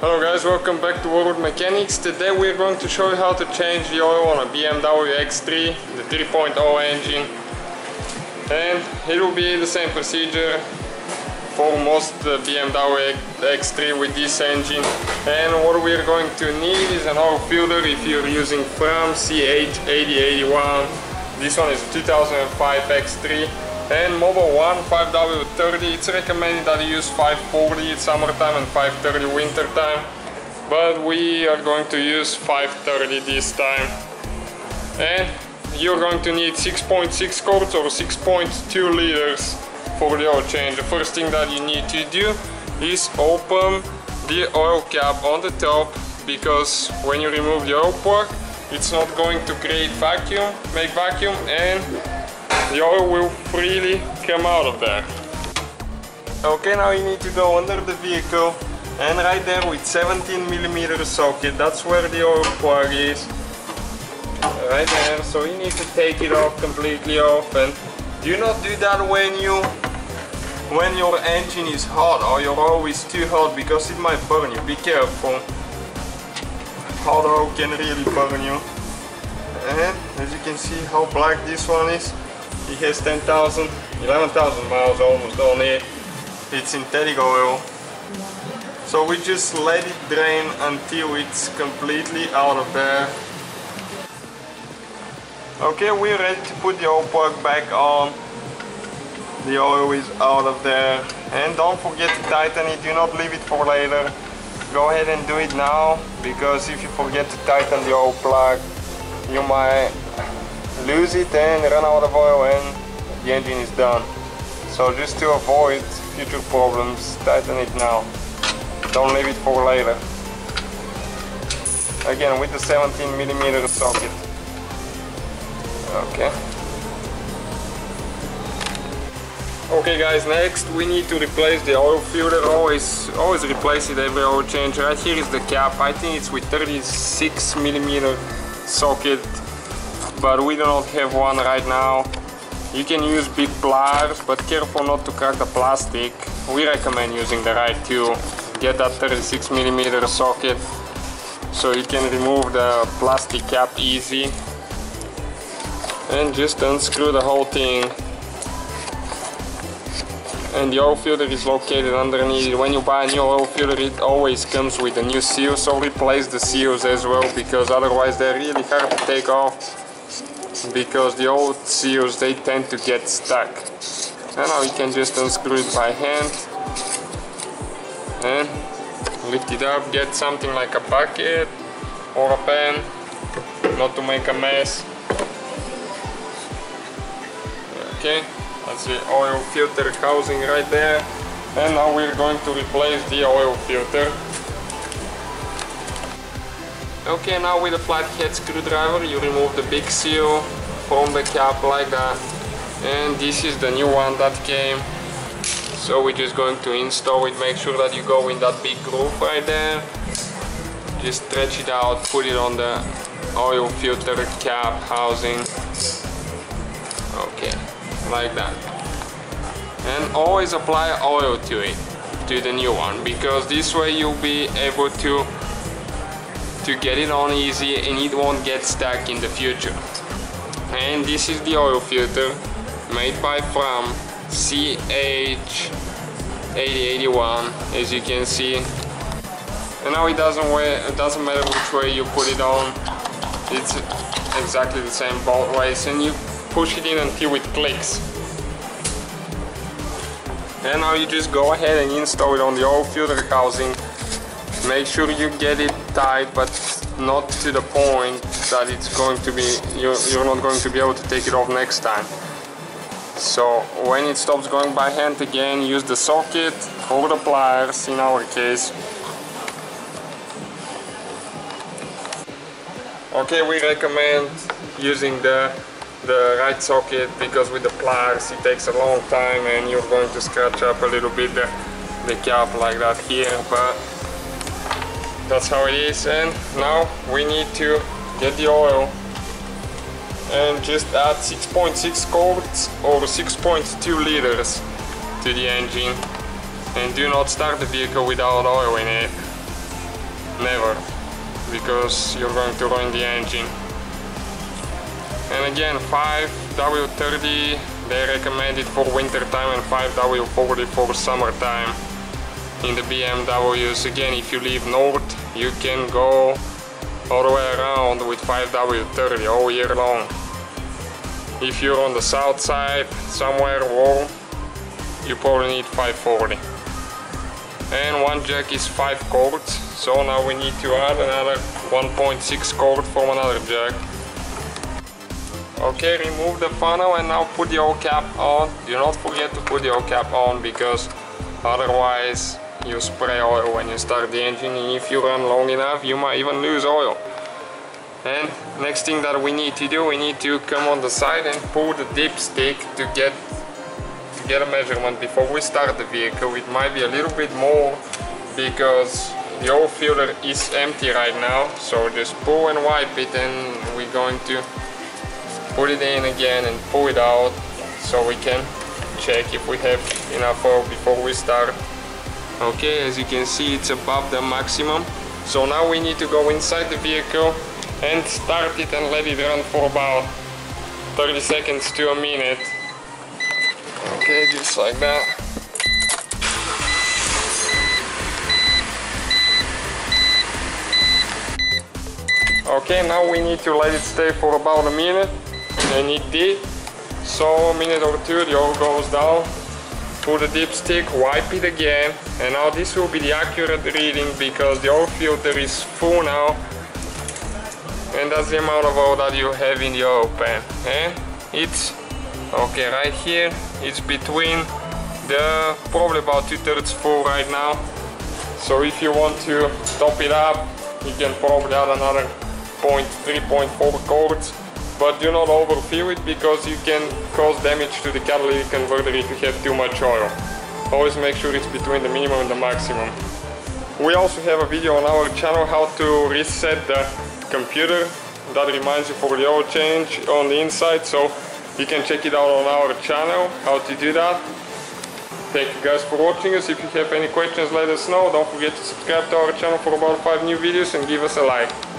Hello guys, welcome back to World Mechanics. Today we're going to show you how to change the oil on a BMW X3, the 3.0 engine. And it will be the same procedure for most uh, BMW X3 with this engine. And what we're going to need is an oil filter if you're using Fram CH8081. This one is a 2005 X3 and Mobil 1 5W30 it's recommended that you use 540 in summertime and 530 winter time but we are going to use 530 this time. And you're going to need 6.6 .6 quarts or 6.2 liters for the oil change. The first thing that you need to do is open the oil cap on the top because when you remove the oil plug it's not going to create vacuum make vacuum and the oil will freely come out of there. Okay, now you need to go under the vehicle and right there with 17 millimeter socket, that's where the oil plug is. Right there, so you need to take it off completely off and do not do that when you when your engine is hot or your oil is too hot because it might burn you. Be careful. Hot oil can really burn you. And as you can see how black this one is, he has 10,000, 11,000 miles almost on it. It's synthetic oil. So we just let it drain until it's completely out of there. Okay, we're ready to put the oil plug back on. The oil is out of there. And don't forget to tighten it, do not leave it for later. Go ahead and do it now, because if you forget to tighten the oil plug, you might lose it and run out of oil and the engine is done. So just to avoid future problems, tighten it now. Don't leave it for later. Again with the 17 millimeter socket. Okay. Okay guys, next we need to replace the oil filter. Always always replace it every oil change. Right here is the cap. I think it's with 36 millimeter socket but we do not have one right now. You can use big pliers, but careful not to crack the plastic. We recommend using the right tool. Get that 36 millimeter socket so you can remove the plastic cap easy and just unscrew the whole thing and the oil filter is located underneath. When you buy a new oil filter it always comes with a new seal so replace the seals as well because otherwise they're really hard to take off because the old seals they tend to get stuck. And now you can just unscrew it by hand. And lift it up get something like a bucket or a pan not to make a mess. Okay that's the oil filter housing right there. And now we're going to replace the oil filter Okay, now with a flathead screwdriver you remove the big seal from the cap like that. And this is the new one that came. So we're just going to install it, make sure that you go in that big groove right there. Just stretch it out, put it on the oil filter cap housing. Okay, like that. And always apply oil to it, to the new one, because this way you'll be able to to get it on easy and it won't get stuck in the future. And this is the oil filter made by Fram CH8081 as you can see. And now it doesn't, weigh, it doesn't matter which way you put it on, it's exactly the same both ways and you push it in until it clicks. And now you just go ahead and install it on the oil filter housing make sure you get it tight but not to the point that it's going to be you're, you're not going to be able to take it off next time. So when it stops going by hand again use the socket or the pliers in our case. Okay we recommend using the the right socket because with the pliers it takes a long time and you're going to scratch up a little bit the, the cap like that here but that's how it is and now we need to get the oil and just add 6.6 quarts or 6.2 liters to the engine. And do not start the vehicle without oil in it. Never because you're going to ruin the engine. And again 5W30 they recommend it for winter time and 5W40 for summertime in the BMWs again if you leave north you can go all the way around with 5W30 all year long. If you're on the south side somewhere warm you probably need 540 and one jack is 5 cords so now we need to add another 1.6 cord from another jack. Okay remove the funnel and now put the oil cap on. Do not forget to put the oil cap on because otherwise you spray oil when you start the engine and if you run long enough you might even lose oil. And next thing that we need to do we need to come on the side and pull the dipstick to get to get a measurement before we start the vehicle. It might be a little bit more because the oil filter is empty right now. So just pull and wipe it and we're going to put it in again and pull it out so we can check if we have enough oil before we start okay as you can see it's above the maximum. So now we need to go inside the vehicle and start it and let it run for about 30 seconds to a minute. Okay just like that. Okay now we need to let it stay for about a minute. And it did. So a minute or two the oil goes down put the dipstick, wipe it again, and now this will be the accurate reading because the oil filter is full now, and that's the amount of oil that you have in the oil pan. And eh? it's okay right here. It's between the probably about two thirds full right now. So if you want to top it up, you can probably add another 0.3.4 quarts but do not overfill it because you can cause damage to the catalytic converter if you have too much oil. Always make sure it's between the minimum and the maximum. We also have a video on our channel how to reset the computer that reminds you for the oil change on the inside so you can check it out on our channel how to do that. Thank you guys for watching us. If you have any questions let us know. Don't forget to subscribe to our channel for about 5 new videos and give us a like.